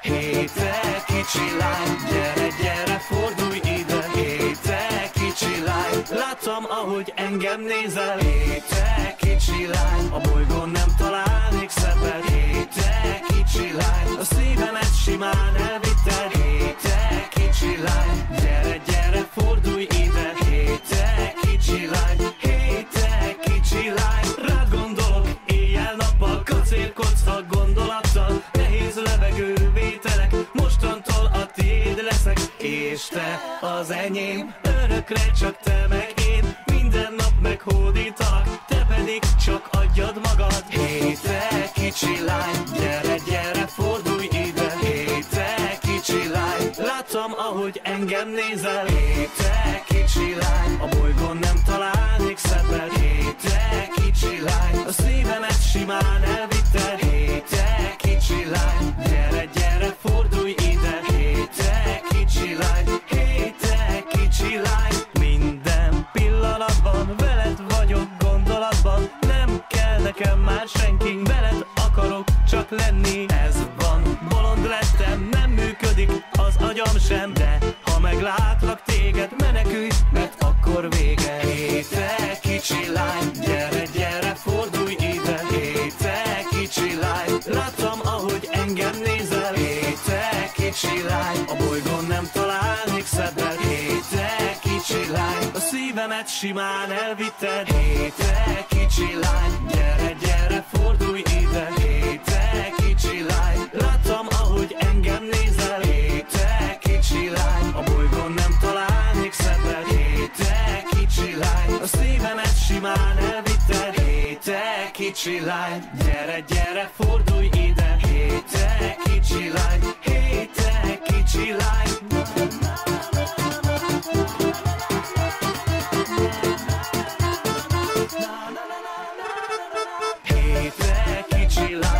Hé, kicsi lány, gyere, fordulj ide. Hé, kicsi lány, látom, ahogy engem nézel. Hé, te kicsi lány, a bolygón nem találnék szebbet. Hé, te kicsi lány, a szívemet simán elvitted. Hé, te kicsi lány, gyere, gyere, fordulj ide. Hé, te kicsi lány, hé, te kicsi lány Rád gondolok, éjjel-nappal, kacérkodsz a És te az enyém, örökre csak te meg én Minden nap meghódítalak, te pedig csak adjad magad. Hé, te kicsi lány, gyere, gyere, fordulj ide. Hé, te kicsi lány, látom, ahogy engem nézel. Hé, te kicsi lány, a bolygón nem találnék senki, veled akarok csak lenni. Ez van, bolond lettem, nem működik az agyam sem. De ha meglátlak téged, menekülj, mert akkor vége. Hé, te kicsi lány, gyere, gyere, fordulj ide. Hé, te kicsi lány, láttam, ahogy engem nézel. Hé, te kicsi lány, a bolygón nem találnék szebbet. Hé, te kicsi lány, a szívemet simán elvitted. Hé, te kicsi lány, kicsi lány, gyere, gyere, fordulj ide. Hé, te kicsi lány, hé, kicsi lány. Hé, kicsi lány.